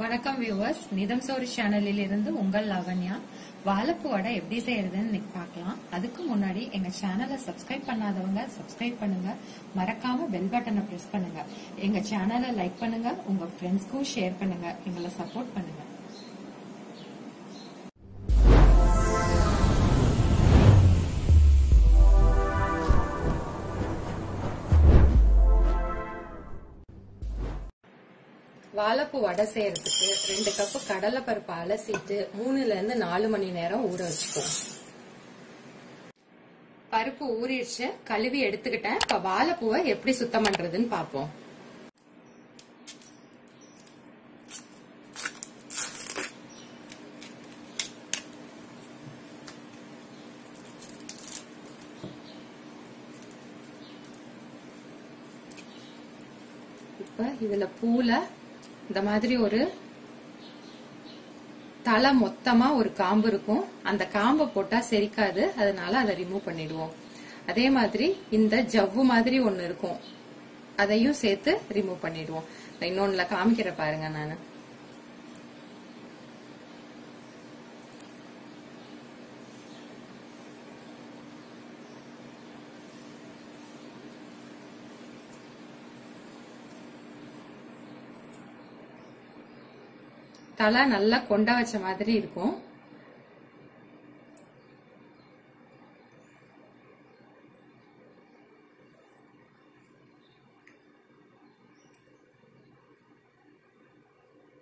வணக்கம் வியூவர்ஸ் நிதம் சோறு சேனலில் இருந்து உங்கள் லாவண்யா. வாழைப்பூ வடை எப்படி செய்யறதுன்னு இன்னைக்கு பார்க்கலாம். அதுக்கு முன்னாடி எங்க சேனலை சப்ஸ்கிரைப் பண்ணாதவங்க சப்ஸ்கிரைப் பண்ணுங்க. மறக்காம பெல் பட்டனை பிரஸ் பண்ணுங்க. எங்க சேனலை லைக் பண்ணுங்க. உங்க ஃப்ரெண்ட்ஸ்க்கும் ஷேர் பண்ணுங்க. எங்களை சப்போர்ட் பண்ணுங்க. வாழைப்பூ வடை செய்யறதுக்கு ரெண்டு கப்பு கடலை பருப்பு அலசிட்டு மூணுல இருந்து நாலு மணி நேரம் ஊற வச்சுக்கோம் பருப்பு ஊறிடுச்சு. கழுவி எடுத்துக்கிட்டேன். இப்ப வாழைப்பூவை எப்படி சுத்தம் பண்றதுன்னு பாப்போம் இப்ப இதுல பூல இந்த மாதிரி ஒரு தலை மொத்தமா ஒரு காம்பு இருக்கும். அந்த காம்பை போட்டா செரிக்காது. அதனால அதை ரிமூவ் பண்ணிடுவோம். அதே மாதிரி இந்த ஜவ்வு மாதிரி ஒன்னு இருக்கும். அதையும் சேர்த்து ரிமூவ் பண்ணிடுவோம். இன்னொன்னுல காமிக்கிற பாருங்க நானு. தலை நல்லா கொண்ட வச்ச மாதிரி இருக்கும்.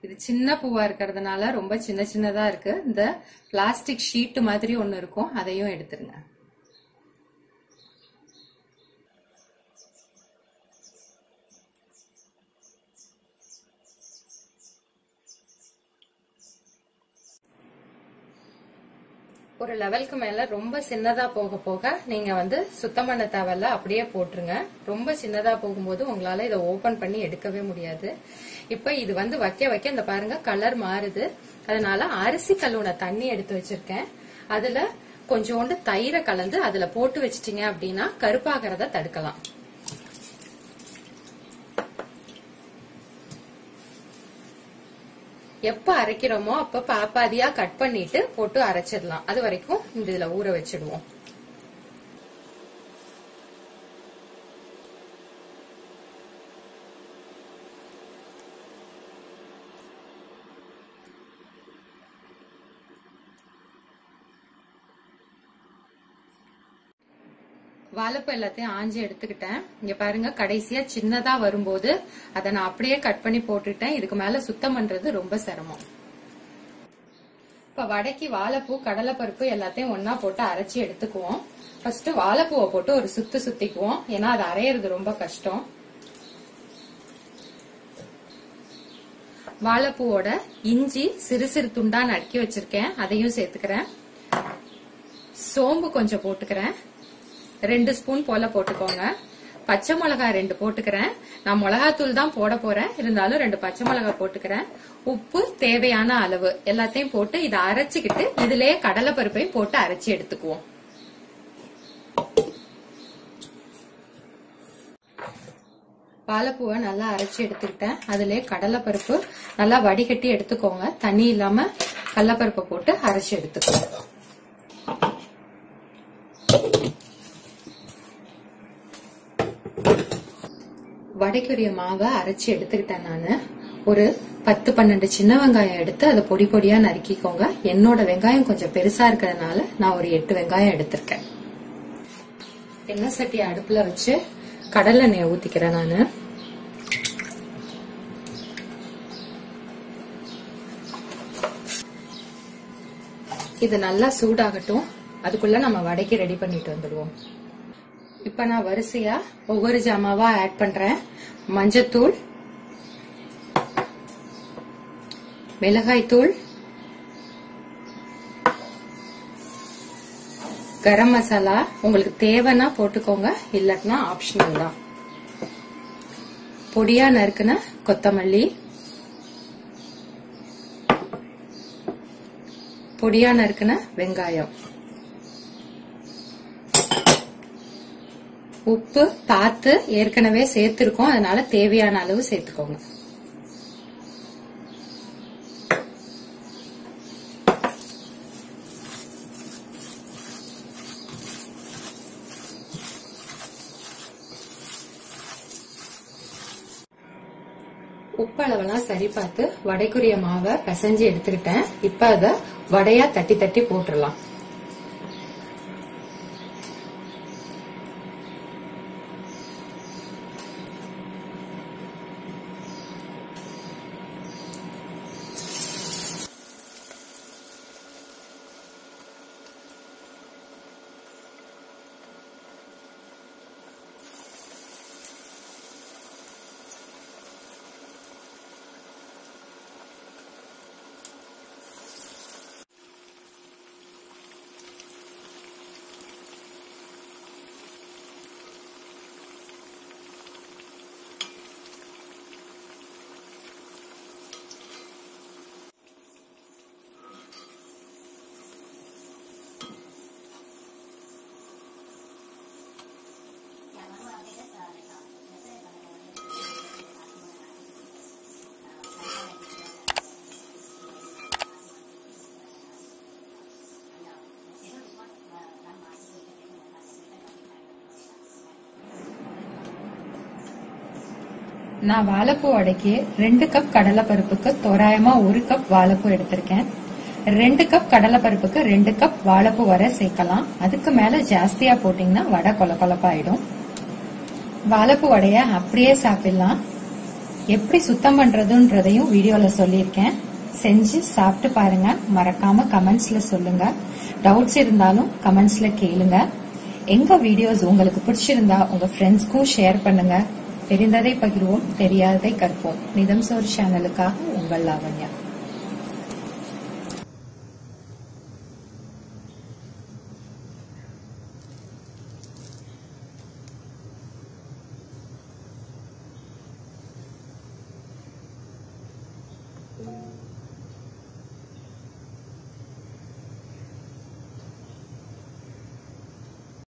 இது சின்ன பூவா இருக்கிறதுனால ரொம்ப சின்ன சின்னதா இருக்கு. இந்த பிளாஸ்டிக் ஷீட் மாதிரி ஒன்று இருக்கும். அதையும் எடுத்துருங்க. ஒரு லெவலுக்கு மேல ரொம்ப சின்னதா போக போக நீங்க வந்து சுத்தம் பண்ண தேவையில்ல அப்படியே போட்டுருங்க. ரொம்ப சின்னதா போகும்போது உங்களால இதை ஓபன் பண்ணி எடுக்கவே முடியாது. இப்ப இது வந்து வைக்க வைக்க இந்த பாருங்க கலர் மாறுது. அதனால அரிசி கழுவுன தண்ணி எடுத்து வச்சிருக்கேன். அதுல கொஞ்சோண்டு தயிரை கலந்து அதுல போட்டு வச்சிட்டீங்க அப்படின்னா கருப்பாகிறத தடுக்கலாம். எப்ப அரைக்கிறோமோ அப்ப பாப்பாதியா கட் பண்ணிட்டு போட்டு அரைச்சிடலாம். அது வரைக்கும் இந்த இதுல ஊற வச்சிடுவோம். வாழைப்பூ எல்லாத்தையும் ஆஞ்சி எடுத்துக்கிட்டேன். இங்க பாருங்க கடைசியா சின்னதா வரும்போது அதை நான் அப்படியே கட் பண்ணி போட்டுட்டேன் இதுக்கு மேல சுத்தம் பண்றது ரொம்ப சிரமம். இப்ப வடைக்கு வாழைப்பூ கடலைப்பருப்பு எல்லாத்தையும் ஒன்னா போட்டு அரைச்சி எடுத்துக்குவோம். ஃபர்ஸ்ட் வாழைப்பூவை போட்டு ஒரு சுத்து சுத்திக்குவோம். ஏன்னா அது அரையிறது ரொம்ப கஷ்டம். வாழைப்பூவோட இஞ்சி சிறு சிறு துண்டா நடுக்கி வச்சிருக்கேன். அதையும் சேர்த்துக்கிறேன். சோம்பு கொஞ்சம் போட்டுக்கிறேன். ரெண்டு ஸ்பூன் போல போட்டுக்கோங்க. பச்சை மிளகாய் ரெண்டு போட்டுக்கிறேன். நான் மிளகாத்தூள் தான் போட போறேன். இருந்தாலும் ரெண்டு பச்சை மிளகாய் போட்டுக்கிறேன். உப்பு தேவையான அளவு எல்லாத்தையும் போட்டு இதை அரைச்சுக்கிட்டு இதுலயே கடலை பருப்பையும் போட்டு அரைச்சி எடுத்துக்குவோம். பாலப்பூவை நல்லா அரைச்சி எடுத்துக்கிட்டேன். அதுலயே கடலை பருப்பு நல்லா வடிகட்டி எடுத்துக்கோங்க. தண்ணி இல்லாம கடலப்பருப்பை போட்டு அரைச்சி எடுத்துக்கோங்க. வடைக்குரிய மாவை அரைச்சி எடுத்துக்கிட்டேன் நான். ஒரு பத்து பன்னெண்டு சின்ன வெங்காயம் எடுத்து அதை பொடி பொடியா நறுக்கிக்கோங்க. என்னோட வெங்காயம் கொஞ்சம் பெருசா இருக்கிறதுனால நான் ஒரு எட்டு வெங்காயம் எடுத்திருக்கேன். எண்ணெய் சட்டி அடுப்புல வச்சு கடலெண்ணெய் ஊத்திக்கிறேன் நானு. இது நல்லா சூடாகட்டும். அதுக்குள்ள நம்ம வடைக்கு ரெடி பண்ணிட்டு வந்துடுவோம். இப்ப நான் வரிசையா ஒவ்வொரு ஜாமாவா ஆட் பண்றேன். மஞ்சத்தூள் மிளகாய் தூள் கரம் மசாலா. உங்களுக்கு தேவைன்னா போட்டுக்கோங்க இல்லாட்டினா ஆப்ஷனல் தான். பொடியா நறுக்குன கொத்தமல்லி பொடியா நறுக்குன வெங்காயம். உப்பு பார்த்து ஏற்கனவே சேர்த்திருக்கோம். அதனால தேவையான அளவு சேர்த்துக்கோங்க. உப்பளவெல்லாம் சரி பார்த்து வடைக்குரிய மாவை பிசைஞ்சு எடுத்துக்கிட்டேன். இப்ப அத வடையா தட்டி தட்டி போட்டுடலாம். நான் வாழைப்பூ வடைக்கு ரெண்டு கப் கடலை பருப்புக்கு தோராயமா ஒரு கப் வாழைப்பூ எடுத்திருக்கேன். ரெண்டு கப் கடலை பருப்புக்கு ரெண்டு கப் வாழைப்பூ வரை சேர்க்கலாம். அதுக்கு மேல ஜாஸ்தியா போட்டீங்கன்னா வடை கொல கொலப்பாயிடும் வாழைப்பூ வடைய அப்படியே சாப்பிடலாம். எப்படி சுத்தம் பண்றதுன்றதையும் வீடியோல சொல்லியிருக்கேன். செஞ்சு சாப்பிட்டு பாருங்க. மறக்காம கமெண்ட்ஸ்ல சொல்லுங்க. டவுட்ஸ் இருந்தாலும் கமெண்ட்ஸ்ல கேளுங்க. எங்க வீடியோஸ் உங்களுக்கு பிடிச்சிருந்தா உங்க ஃப்ரெண்ட்ஸ்க்கும் ஷேர் பண்ணுங்க. தெரிந்ததை பகிர்வோம் தெரியாததை கற்போம். நிதம் சோர் சேனலுக்காக உங்கள் லாவண்யா.